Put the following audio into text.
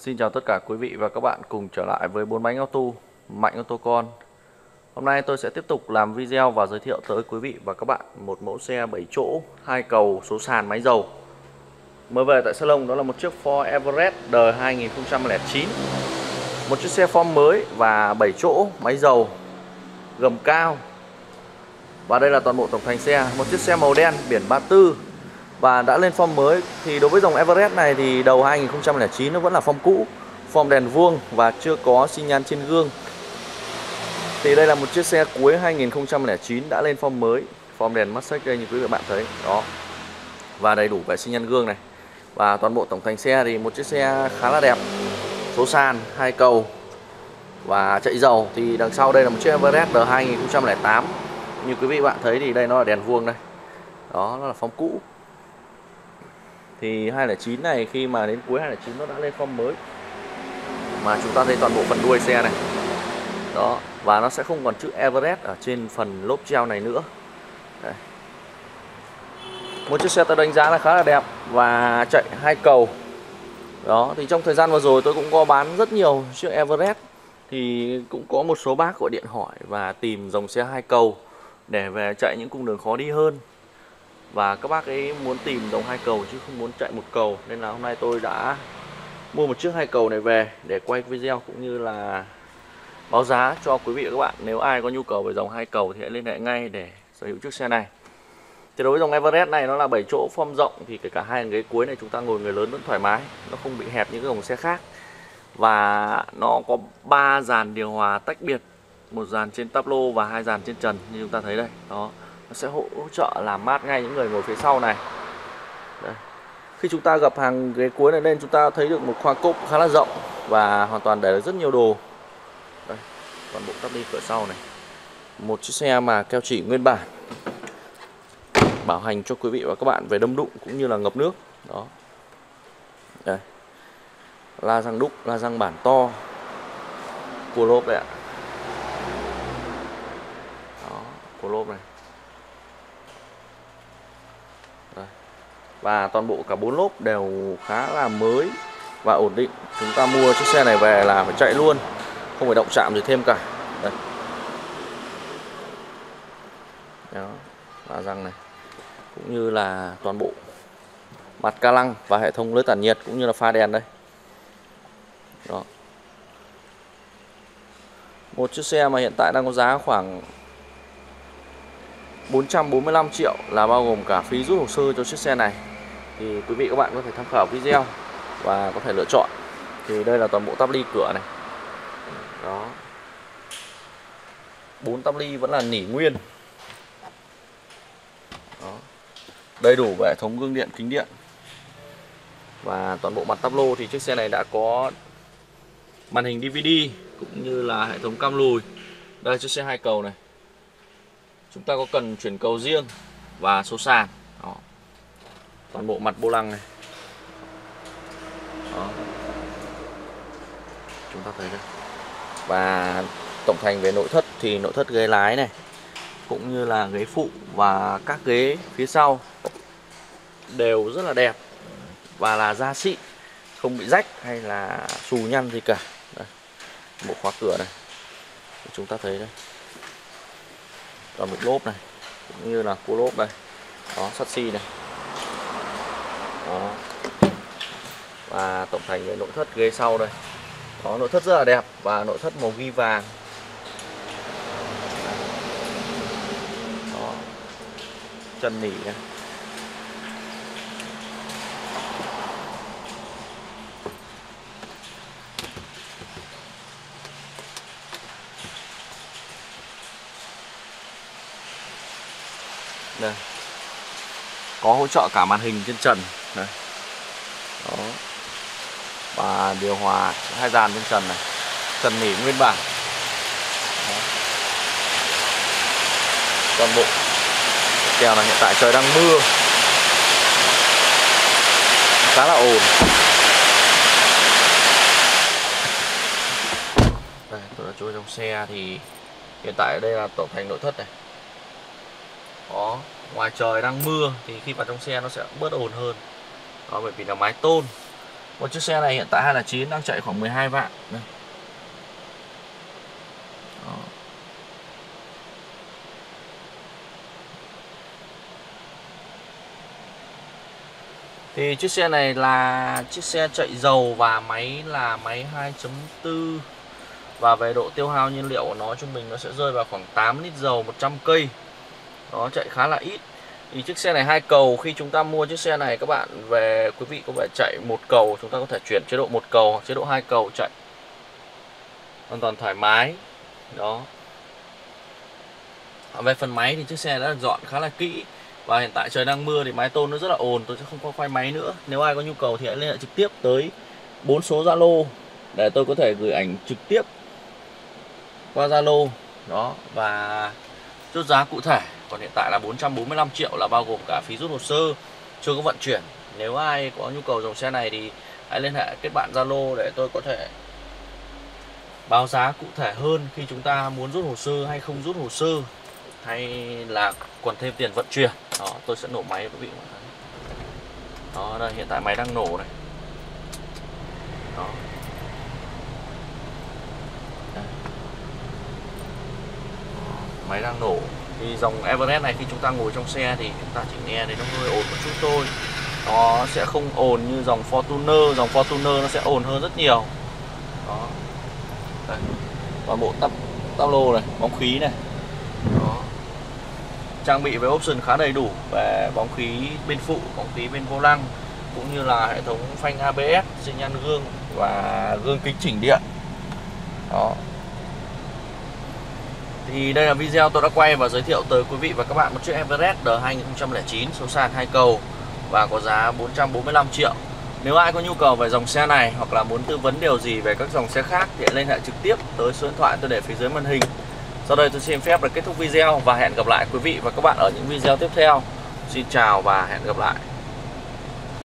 Xin chào tất cả quý vị và các bạn cùng trở lại với bốn bánh auto, Mạnh ô tô con. Hôm nay tôi sẽ tiếp tục làm video và giới thiệu tới quý vị và các bạn một mẫu xe 7 chỗ, hai cầu, số sàn, máy dầu. Mới về tại salon, đó là một chiếc Ford Everest đời 2009 Một chiếc xe form mới và 7 chỗ, máy dầu, gầm cao. Và đây là toàn bộ tổng thành xe. Một chiếc xe màu đen, biển 34 và đã lên form mới. Thì đối với dòng Everest này thì đầu 2009 nó vẫn là form cũ, form đèn vuông và chưa có xi nhan trên gương. Thì đây là một chiếc xe cuối 2009 đã lên form mới, form đèn mắt xích đây như quý vị bạn thấy. Đó. Và đầy đủ về xi nhan gương này. Và toàn bộ tổng thành xe thì một chiếc xe khá là đẹp. Số sàn, hai cầu và chạy dầu. Thì đằng sau đây là một chiếc Everest đời 2008 như quý vị bạn thấy thì đây nó là đèn vuông đây. Đó, nó là form cũ thì 209 này, khi mà đến cuối 209 nó đã lên form mới. Mà chúng ta thấy toàn bộ phần đuôi xe này. Đó, và nó sẽ không còn chữ Everest ở trên phần lốp treo này nữa. Đây. một chiếc xe tôi đánh giá là khá là đẹp và chạy hai cầu. Đó, thì trong thời gian vừa rồi tôi cũng có bán rất nhiều chiếc Everest. Thì cũng có một số bác gọi điện hỏi và tìm dòng xe hai cầu để về chạy những cung đường khó đi hơn và các bác ấy muốn tìm dòng hai cầu chứ không muốn chạy một cầu. Nên là hôm nay tôi đã mua một chiếc hai cầu này về để quay video cũng như là báo giá cho quý vị và các bạn. Nếu ai có nhu cầu về dòng hai cầu thì hãy liên hệ ngay để sở hữu chiếc xe này. Thì đối với dòng Everest này, nó là 7 chỗ form rộng thì kể cả hai ghế cuối này chúng ta ngồi người lớn vẫn thoải mái, nó không bị hẹp như các dòng xe khác. Và nó có 3 dàn điều hòa tách biệt, một dàn trên táp lô và hai dàn trên trần như chúng ta thấy đây. Đó nó sẽ hỗ trợ làm mát ngay những người ngồi phía sau này. Đây. khi chúng ta gặp hàng ghế cuối này lên chúng ta thấy được một khoang cốp khá là rộng và hoàn toàn để được rất nhiều đồ. Đây. toàn bộ tắp đi cửa sau này. Một chiếc xe mà keo chỉ nguyên bản. Bảo hành cho quý vị và các bạn về đâm đụng cũng như là ngập nước. Đó. Đây. La răng đúc, la răng bản to. Của lốp đấy ạ. Đó của lốp này và toàn bộ cả bốn lốp đều khá là mới và ổn định. Chúng ta mua chiếc xe này về là phải chạy luôn, không phải động chạm gì thêm cả. Đây. Đó, và răng này. Cũng như là toàn bộ mặt ca lăng và hệ thống lưới tản nhiệt cũng như là pha đèn đây. Đó. Một chiếc xe mà hiện tại đang có giá khoảng 445 triệu là bao gồm cả phí rút hồ sơ cho chiếc xe này. Thì quý vị các bạn có thể tham khảo video và có thể lựa chọn. Thì đây là toàn bộ tắp ly cửa này. Đó. Bốn tắp ly vẫn là nỉ nguyên. Đó. đầy đủ hệ thống gương điện, kính điện. Và toàn bộ mặt tắp lô thì chiếc xe này đã có màn hình DVD cũng như là hệ thống cam lùi. Đây chiếc xe hai cầu này chúng ta có cần chuyển cầu riêng và số sàn đó. toàn bộ mặt bô lăng này đó. chúng ta thấy đây và tổng thành về nội thất thì nội thất ghế lái này, cũng như là ghế phụ và các ghế phía sau đều rất là đẹp và là da xịn không bị rách hay là xù nhăn gì cả đây. bộ khóa cửa này chúng ta thấy đây còn một lốp này, cũng như là cua lốp đây. Đó, sắt xi này. Đó. Và tổng thành về nội thất ghế sau đây. Có nội thất rất là đẹp và nội thất màu ghi vàng. Đó. Chân nỉ này. Đây. Có hỗ trợ cả màn hình trên trần. Đây. Đó. Và điều hòa hai dàn trên trần này. Trần nỉ nguyên bản. Đó. toàn bộ kèo là hiện tại trời đang mưa. Khá là ồn. Đây, tôi đã chui trong xe thì hiện tại đây là tổng thành nội thất này đó ngoài trời đang mưa thì khi vào trong xe nó sẽ bớt ồn hơn. Đó, bởi vì là mái tôn. Một chiếc xe này hiện tại 209 đang chạy khoảng 12 vạn. Đây. Đó. Thì chiếc xe này là chiếc xe chạy dầu và máy là máy 2.4 Và về độ tiêu hao nhiên liệu của nó trung bình nó sẽ rơi vào khoảng 8 lít dầu 100 cây. Nó chạy khá là ít. Thì chiếc xe này hai cầu, khi chúng ta mua chiếc xe này, các bạn về, quý vị có phải chạy một cầu, chúng ta có thể chuyển chế độ một cầu hoặc chế độ hai cầu chạy hoàn toàn thoải mái. Đó. Về phần máy thì chiếc xe đã dọn khá là kỹ và hiện tại trời đang mưa thì máy tôn nó rất là ồn, tôi sẽ không có quay máy nữa. Nếu ai có nhu cầu thì hãy liên hệ trực tiếp tới bốn số zalo để tôi có thể gửi ảnh trực tiếp qua zalo. Đó, và chốt giá cụ thể còn hiện tại là 445 triệu là bao gồm cả phí rút hồ sơ, chưa có vận chuyển. Nếu ai có nhu cầu dòng xe này thì hãy liên hệ kết bạn Zalo để tôi có thể báo giá cụ thể hơn khi chúng ta muốn rút hồ sơ hay không rút hồ sơ, hay là còn thêm tiền vận chuyển. Đó, tôi sẽ nổ máy, quý vị. Đó, đây, hiện tại máy đang nổ này. Đó. Máy đang nổ. Thì dòng Everest này, khi chúng ta ngồi trong xe thì chúng ta chỉ nghe thấy nó hơi ồn một chút thôi. Nó sẽ không ồn như dòng Fortuner. Dòng Fortuner nó sẽ ồn hơn rất nhiều. Đó. Đây. Toàn bộ tắp tắp lô này, bóng khí này. Đó. Trang bị với option khá đầy đủ về bóng khí bên phụ, bóng khí bên vô lăng, cũng như là hệ thống phanh ABS xi nhan gương và gương kính chỉnh điện. Đó thì đây là video tôi đã quay và giới thiệu tới quý vị và các bạn một chiếc Everest D2009 số sàn hai cầu và có giá 445 triệu. Nếu ai có nhu cầu về dòng xe này hoặc là muốn tư vấn điều gì về các dòng xe khác thì hãy liên hệ trực tiếp tới số điện thoại tôi để phía dưới màn hình. Sau đây tôi xin phép được kết thúc video và hẹn gặp lại quý vị và các bạn ở những video tiếp theo. Xin chào và hẹn gặp lại.